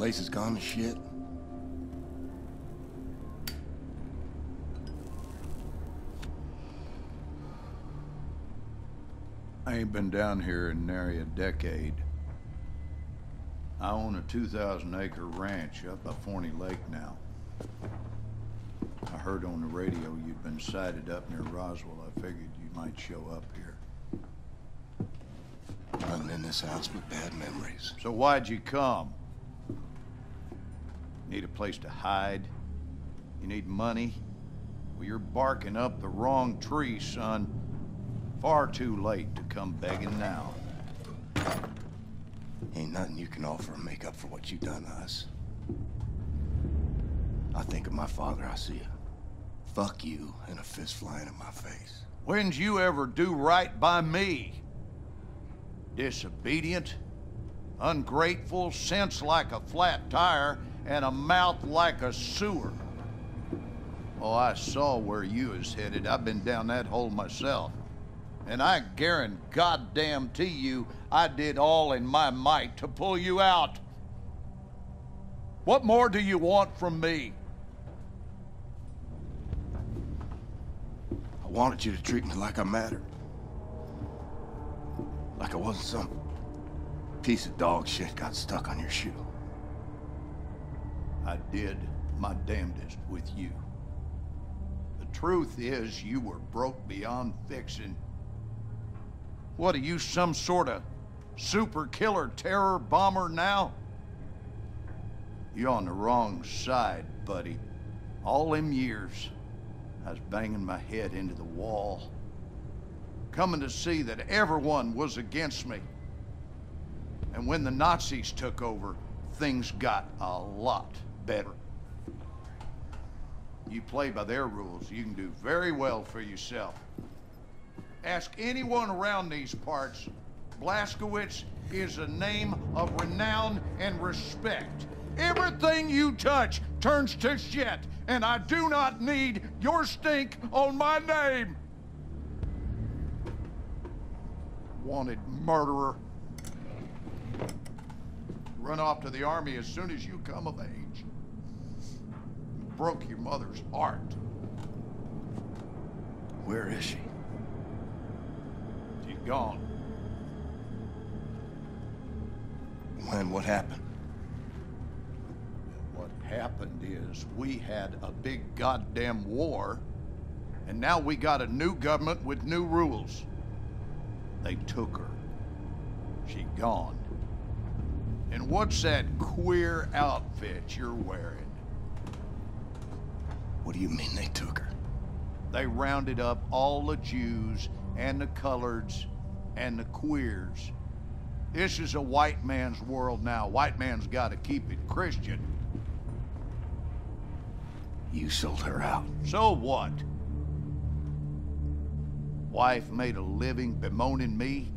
place has gone to shit? I ain't been down here in nary a decade. I own a 2,000 acre ranch up by Forney Lake now. I heard on the radio you'd been sighted up near Roswell. I figured you might show up here. Nothing in this house but bad memories. So why'd you come? Need a place to hide? You need money? Well, you're barking up the wrong tree, son. Far too late to come begging now. Ain't nothing you can offer to make up for what you done to us. I think of my father, I see a fuck you and a fist flying in my face. When'd you ever do right by me? Disobedient, ungrateful, sense like a flat tire, and a mouth like a sewer. Oh, I saw where you was headed. I've been down that hole myself. And I guarantee goddamn to you, I did all in my might to pull you out. What more do you want from me? I wanted you to treat me like I mattered. Like I wasn't some piece of dog shit got stuck on your shoe. Did my damnedest with you. The truth is, you were broke beyond fixing. What are you, some sort of super killer terror bomber now? You're on the wrong side, buddy. All them years, I was banging my head into the wall, coming to see that everyone was against me. And when the Nazis took over, things got a lot better. You play by their rules, you can do very well for yourself. Ask anyone around these parts. Blazkowicz is a name of renown and respect. Everything you touch turns to shit, and I do not need your stink on my name. Wanted murderer. Run off to the army as soon as you come of age. Broke your mother's heart. Where is she? She's gone. When? What happened? What happened is we had a big goddamn war, and now we got a new government with new rules. They took her. She gone. And what's that queer outfit you're wearing? You mean they took her? They rounded up all the Jews and the coloreds and the queers. This is a white man's world now. White man's got to keep it Christian. You sold her out. So what? Wife made a living bemoaning me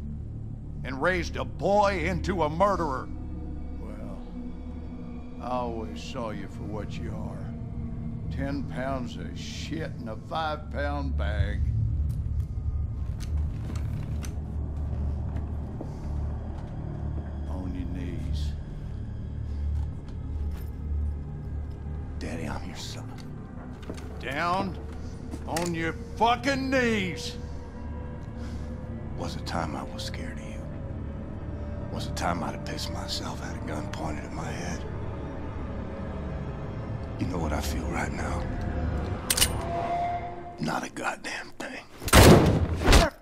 and raised a boy into a murderer. Well, I always saw you for what you are. Ten pounds of shit in a five pound bag. On your knees. Daddy, I'm your son. Down on your fucking knees. Was a time I was scared of you. Was a time I'd have pissed myself, had a gun pointed at my head. You know what I feel right now? Not a goddamn thing.